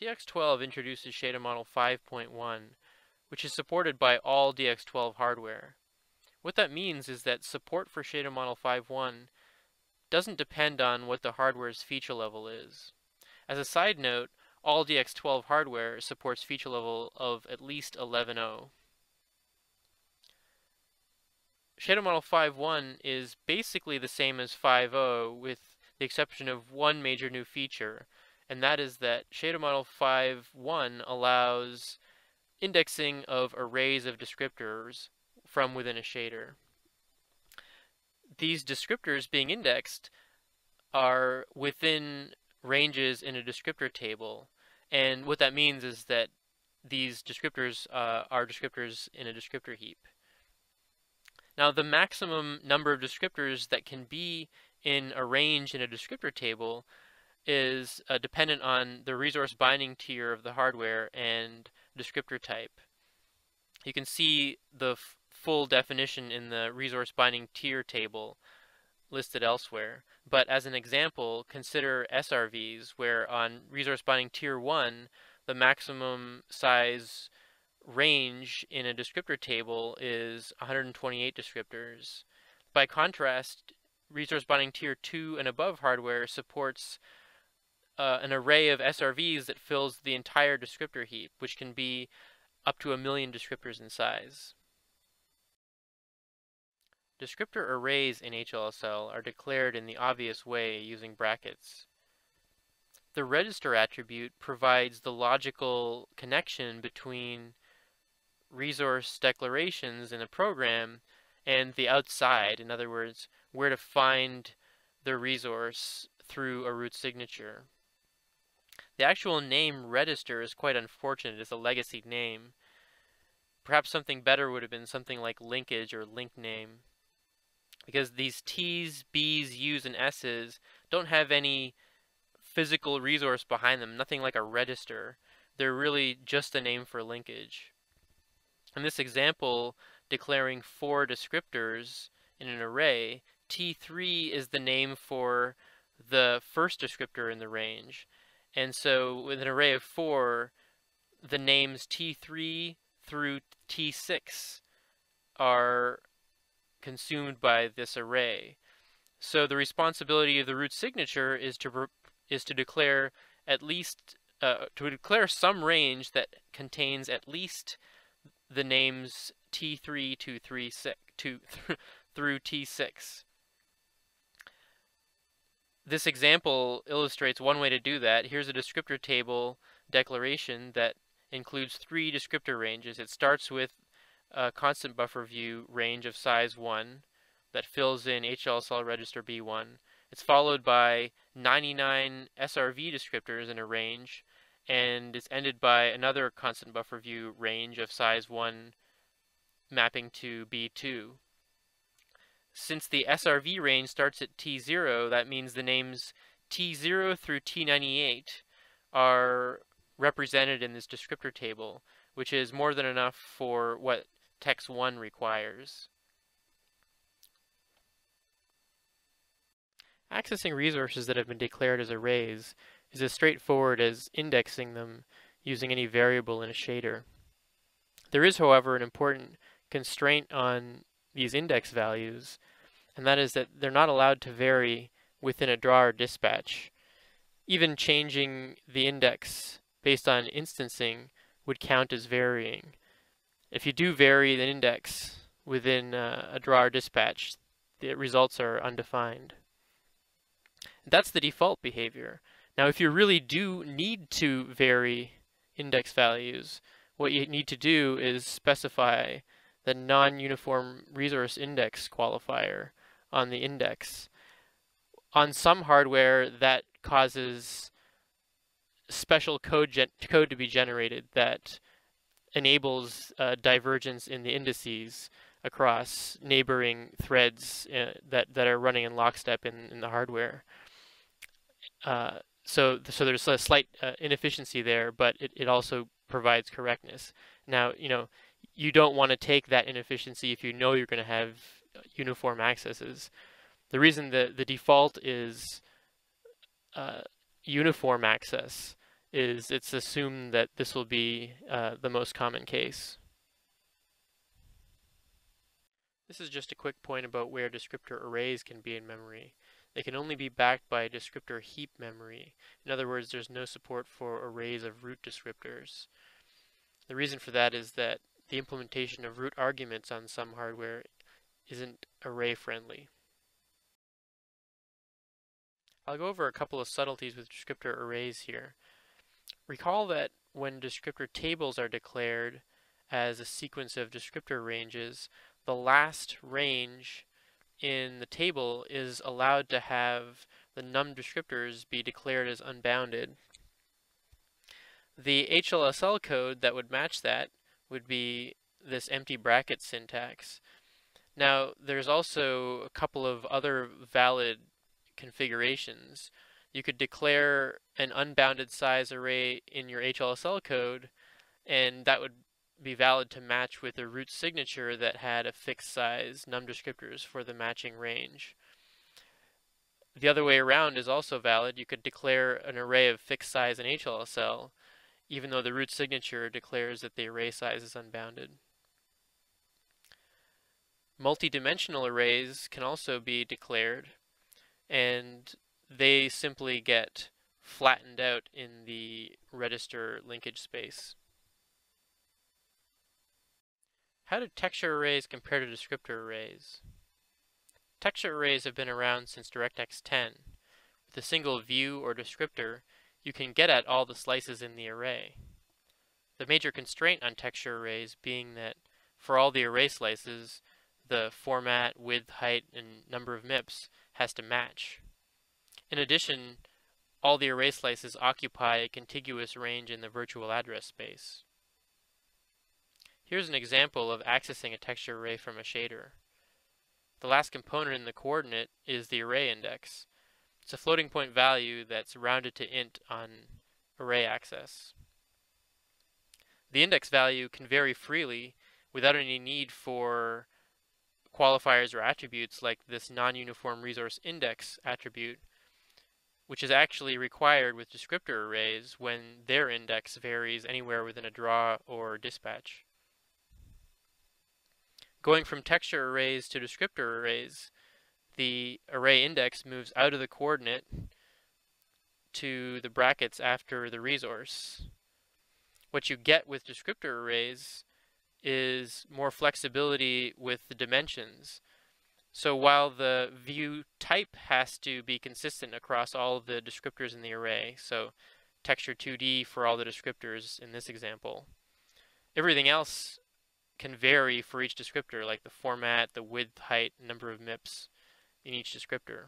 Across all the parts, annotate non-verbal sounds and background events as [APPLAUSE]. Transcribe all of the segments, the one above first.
DX12 introduces Shader Model 5.1, which is supported by all DX12 hardware. What that means is that support for Shader Model 5.1 doesn't depend on what the hardware's feature level is. As a side note, all DX12 hardware supports feature level of at least 11.0. Shader Model 5.1 is basically the same as 5.0 with the exception of one major new feature, and that is that Shader Model 5.1 allows indexing of arrays of descriptors from within a shader. These descriptors being indexed are within ranges in a descriptor table, and what that means is that these descriptors uh, are descriptors in a descriptor heap. Now the maximum number of descriptors that can be in a range in a descriptor table is uh, dependent on the resource binding tier of the hardware and descriptor type. You can see the full definition in the resource binding tier table listed elsewhere. But as an example, consider SRVs, where on resource binding tier 1, the maximum size range in a descriptor table is 128 descriptors. By contrast, resource binding tier 2 and above hardware supports uh, an array of SRVs that fills the entire descriptor heap, which can be up to a million descriptors in size. Descriptor arrays in HLSL are declared in the obvious way using brackets. The register attribute provides the logical connection between resource declarations in a program and the outside, in other words, where to find the resource through a root signature. The actual name register is quite unfortunate. It's a legacy name. Perhaps something better would have been something like linkage or link name. Because these T's, B's, U's, and S's don't have any physical resource behind them, nothing like a register. They're really just a name for linkage. In this example, declaring four descriptors in an array, T3 is the name for the first descriptor in the range. And so with an array of four, the names T3 through T6 are consumed by this array. So the responsibility of the root signature is to is to declare at least uh, to declare some range that contains at least the names T3 to 3 6 to [LAUGHS] through T6. This example illustrates one way to do that. Here's a descriptor table declaration that includes three descriptor ranges. It starts with a constant buffer view range of size 1 that fills in HLSL register B1. It's followed by 99 SRV descriptors in a range, and it's ended by another constant buffer view range of size 1 mapping to B2 since the SRV range starts at T0, that means the names T0 through T98 are represented in this descriptor table, which is more than enough for what text 1 requires. Accessing resources that have been declared as arrays is as straightforward as indexing them using any variable in a shader. There is, however, an important constraint on these index values, and that is that they're not allowed to vary within a draw or dispatch. Even changing the index based on instancing would count as varying. If you do vary the index within uh, a draw or dispatch, the results are undefined. That's the default behavior. Now, if you really do need to vary index values, what you need to do is specify the non-uniform resource index qualifier on the index. On some hardware, that causes special code code to be generated that enables uh, divergence in the indices across neighboring threads uh, that that are running in lockstep in, in the hardware. Uh, so so there's a slight uh, inefficiency there, but it, it also provides correctness. Now you know you don't want to take that inefficiency if you know you're going to have uniform accesses. The reason that the default is uh, uniform access is it's assumed that this will be uh, the most common case. This is just a quick point about where descriptor arrays can be in memory. They can only be backed by a descriptor heap memory. In other words, there's no support for arrays of root descriptors. The reason for that is that the implementation of root arguments on some hardware isn't array friendly. I'll go over a couple of subtleties with descriptor arrays here. Recall that when descriptor tables are declared as a sequence of descriptor ranges, the last range in the table is allowed to have the num descriptors be declared as unbounded. The HLSL code that would match that would be this empty bracket syntax. Now, there's also a couple of other valid configurations. You could declare an unbounded size array in your HLSL code, and that would be valid to match with a root signature that had a fixed size num descriptors for the matching range. The other way around is also valid. You could declare an array of fixed size in HLSL, even though the root signature declares that the array size is unbounded. Multi-dimensional arrays can also be declared, and they simply get flattened out in the register linkage space. How do texture arrays compare to descriptor arrays? Texture arrays have been around since DirectX 10. With a single view or descriptor, you can get at all the slices in the array. The major constraint on texture arrays being that for all the array slices, the format, width, height, and number of MIPS has to match. In addition, all the array slices occupy a contiguous range in the virtual address space. Here's an example of accessing a texture array from a shader. The last component in the coordinate is the array index. It's a floating point value that's rounded to int on array access. The index value can vary freely without any need for qualifiers or attributes like this non-uniform resource index attribute, which is actually required with descriptor arrays when their index varies anywhere within a draw or dispatch. Going from texture arrays to descriptor arrays, the array index moves out of the coordinate to the brackets after the resource. What you get with descriptor arrays is more flexibility with the dimensions. So while the view type has to be consistent across all the descriptors in the array, so texture 2D for all the descriptors in this example, everything else can vary for each descriptor, like the format, the width, height, number of MIPS in each descriptor.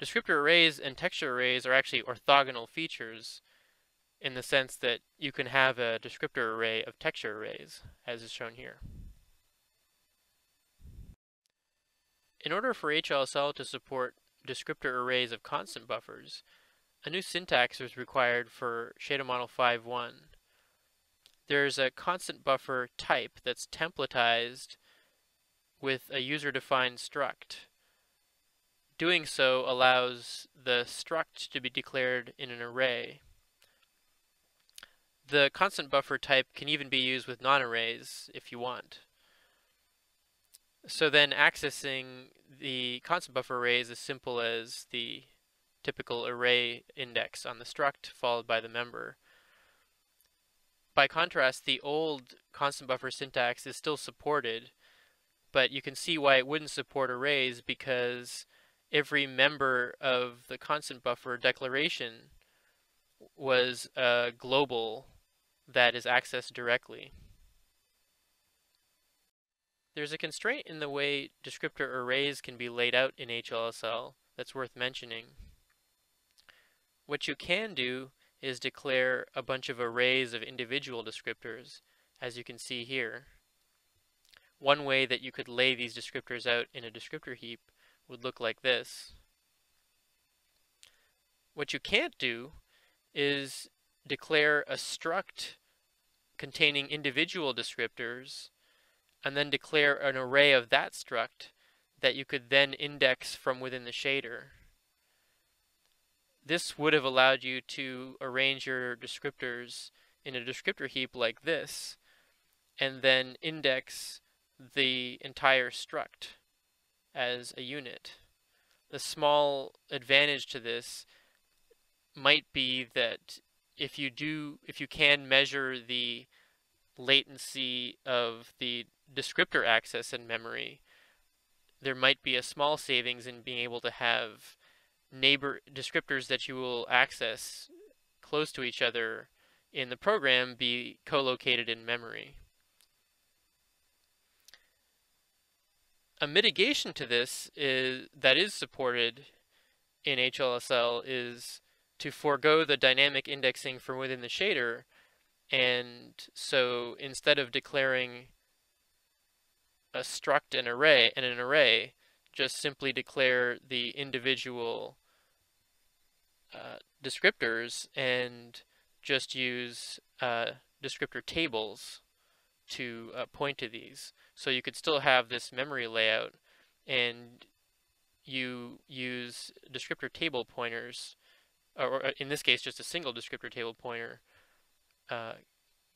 Descriptor arrays and texture arrays are actually orthogonal features in the sense that you can have a descriptor array of texture arrays, as is shown here. In order for HLSL to support descriptor arrays of constant buffers, a new syntax was required for Shader Model 5.1 there's a constant buffer type that's templatized with a user-defined struct. Doing so allows the struct to be declared in an array. The constant buffer type can even be used with non-arrays if you want. So then accessing the constant buffer array is as simple as the typical array index on the struct followed by the member. By contrast, the old constant buffer syntax is still supported, but you can see why it wouldn't support arrays because every member of the constant buffer declaration was a global that is accessed directly. There's a constraint in the way descriptor arrays can be laid out in HLSL that's worth mentioning. What you can do is declare a bunch of arrays of individual descriptors, as you can see here. One way that you could lay these descriptors out in a descriptor heap would look like this. What you can't do is declare a struct containing individual descriptors and then declare an array of that struct that you could then index from within the shader this would have allowed you to arrange your descriptors in a descriptor heap like this, and then index the entire struct as a unit. The small advantage to this might be that if you do, if you can measure the latency of the descriptor access in memory, there might be a small savings in being able to have neighbor descriptors that you will access close to each other in the program be co-located in memory. A mitigation to this is that is supported in HLSL is to forego the dynamic indexing from within the shader. And so instead of declaring a struct an array and an array just simply declare the individual uh, descriptors and just use uh, descriptor tables to uh, point to these. So you could still have this memory layout and you use descriptor table pointers, or in this case just a single descriptor table pointer uh,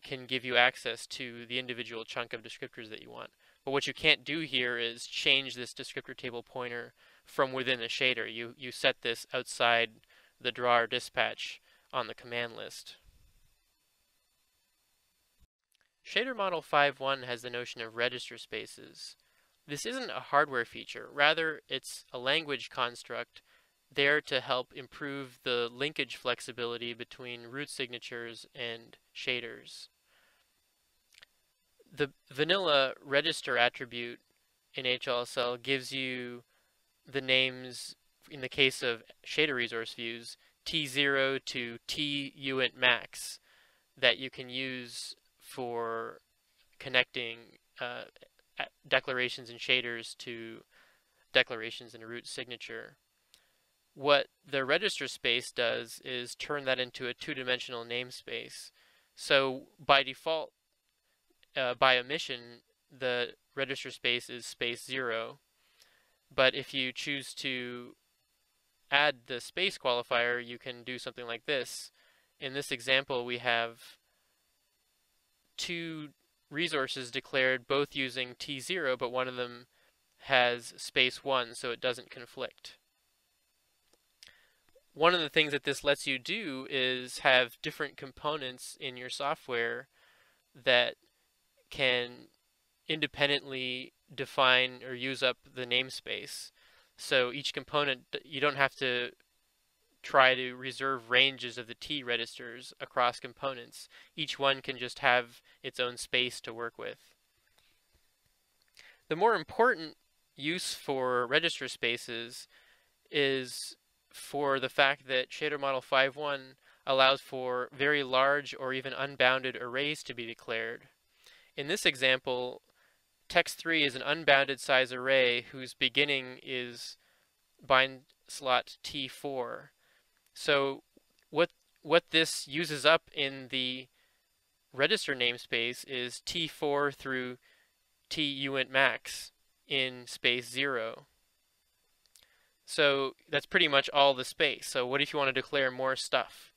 can give you access to the individual chunk of descriptors that you want. But what you can't do here is change this descriptor table pointer from within the shader. You, you set this outside the drawer dispatch on the command list. Shader Model 5.1 has the notion of register spaces. This isn't a hardware feature, rather it's a language construct there to help improve the linkage flexibility between root signatures and shaders. The vanilla register attribute in HLSL gives you the names in the case of shader resource views, T0 to T uint max that you can use for connecting uh, declarations and shaders to declarations in a root signature. What the register space does is turn that into a two-dimensional namespace. So by default, uh, by omission, the register space is space zero. But if you choose to add the space qualifier, you can do something like this. In this example, we have two resources declared both using T0, but one of them has space 1, so it doesn't conflict. One of the things that this lets you do is have different components in your software that can independently define or use up the namespace. So each component, you don't have to try to reserve ranges of the T registers across components. Each one can just have its own space to work with. The more important use for register spaces is for the fact that Shader Model 5.1 allows for very large or even unbounded arrays to be declared. In this example, text3 is an unbounded size array whose beginning is bind slot T4. So what what this uses up in the register namespace is T4 through T uint max in space 0. So that's pretty much all the space. So what if you want to declare more stuff?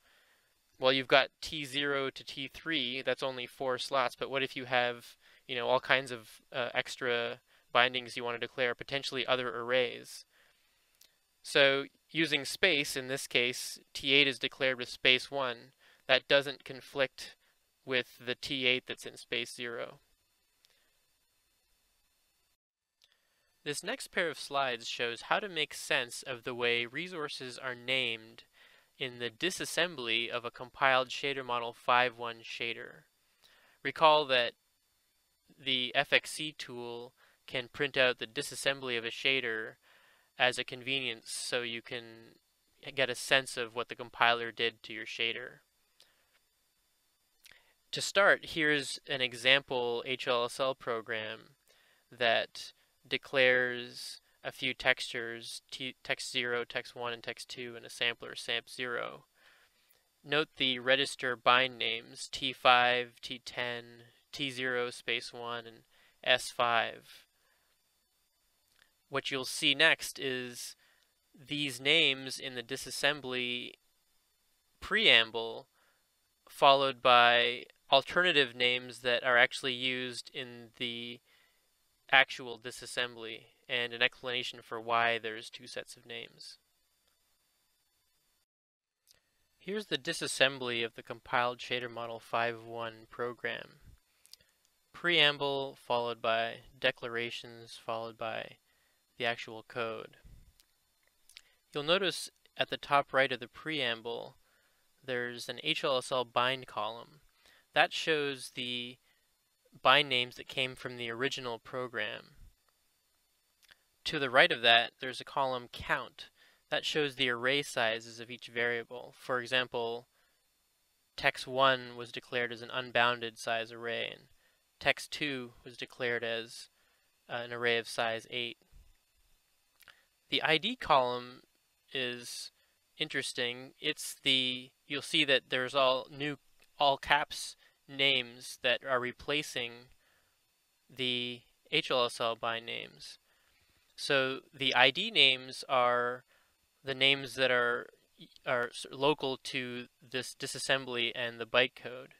Well, you've got T0 to T3, that's only four slots, but what if you have you know, all kinds of uh, extra bindings you want to declare, potentially other arrays. So using space, in this case, T8 is declared with space 1. That doesn't conflict with the T8 that's in space 0. This next pair of slides shows how to make sense of the way resources are named in the disassembly of a compiled shader model 5.1 shader. Recall that the FXC tool can print out the disassembly of a shader as a convenience so you can get a sense of what the compiler did to your shader. To start, here's an example HLSL program that declares a few textures, text 0, text 1, and text 2, and a sampler, samp 0. Note the register bind names, T5, T10, T0 space 1 and S5. What you'll see next is these names in the disassembly preamble followed by alternative names that are actually used in the actual disassembly and an explanation for why there's two sets of names. Here's the disassembly of the compiled shader model 5.1 program. Preamble followed by declarations followed by the actual code. You'll notice at the top right of the preamble there's an HLSL bind column. That shows the bind names that came from the original program. To the right of that, there's a column count. That shows the array sizes of each variable. For example, text1 was declared as an unbounded size array, and text2 was declared as uh, an array of size 8. The ID column is interesting. It's the, you'll see that there's all new all caps names that are replacing the HLSL bind names. So the ID names are the names that are are local to this disassembly and the bytecode.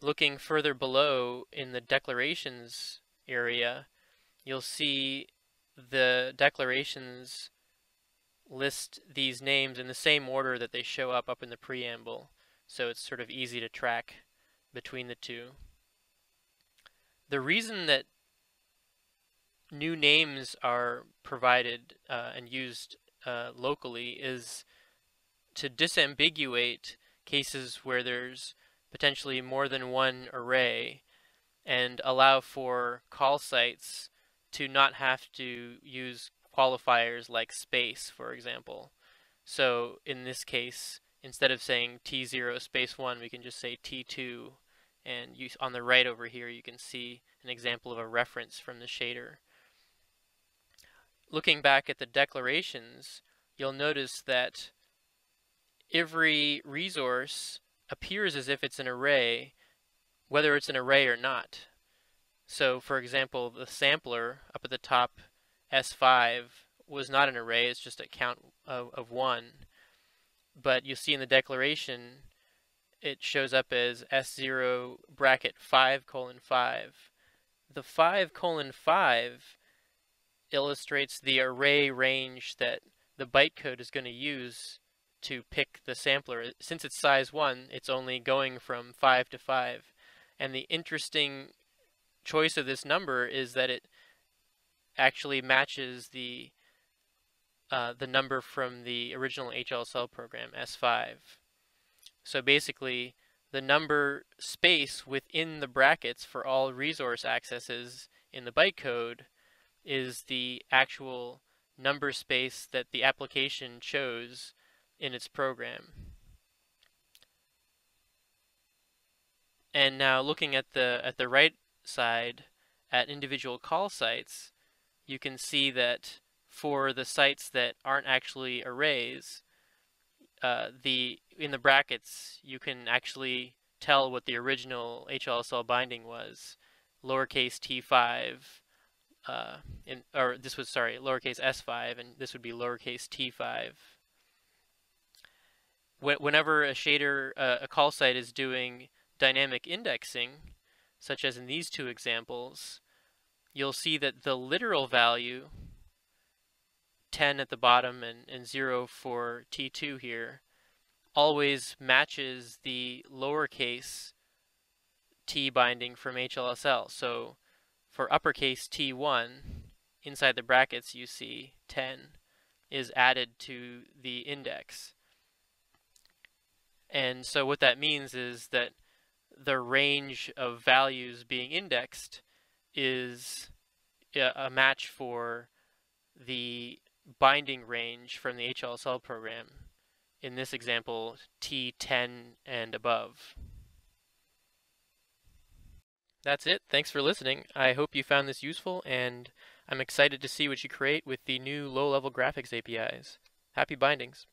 Looking further below in the declarations area, you'll see the declarations list these names in the same order that they show up up in the preamble, so it's sort of easy to track between the two. The reason that new names are provided uh, and used uh, locally is to disambiguate cases where there's potentially more than one array and allow for call sites to not have to use qualifiers like space, for example. So in this case, instead of saying T0 space 1, we can just say T2. And you, on the right over here, you can see an example of a reference from the shader. Looking back at the declarations, you'll notice that every resource appears as if it's an array, whether it's an array or not. So for example, the sampler up at the top S5 was not an array, it's just a count of, of one. But you'll see in the declaration, it shows up as S0 bracket 5 colon 5. The 5 colon 5 illustrates the array range that the bytecode is going to use to pick the sampler. Since it's size 1, it's only going from 5 to 5. And the interesting choice of this number is that it actually matches the uh, the number from the original HLSL program, S5. So basically, the number space within the brackets for all resource accesses in the bytecode is the actual number space that the application chose in its program. And now looking at the at the right side at individual call sites, you can see that for the sites that aren't actually arrays, uh, the in the brackets you can actually tell what the original HLSL binding was, lowercase t5, uh, in, or this was sorry lowercase s5, and this would be lowercase t5. Whenever a shader, uh, a call site is doing dynamic indexing, such as in these two examples, you'll see that the literal value, 10 at the bottom and, and 0 for T2 here, always matches the lowercase t binding from HLSL. So for uppercase T1, inside the brackets you see 10 is added to the index. And so what that means is that the range of values being indexed is a match for the binding range from the HLSL program. In this example, T10 and above. That's it. Thanks for listening. I hope you found this useful, and I'm excited to see what you create with the new low-level graphics APIs. Happy bindings.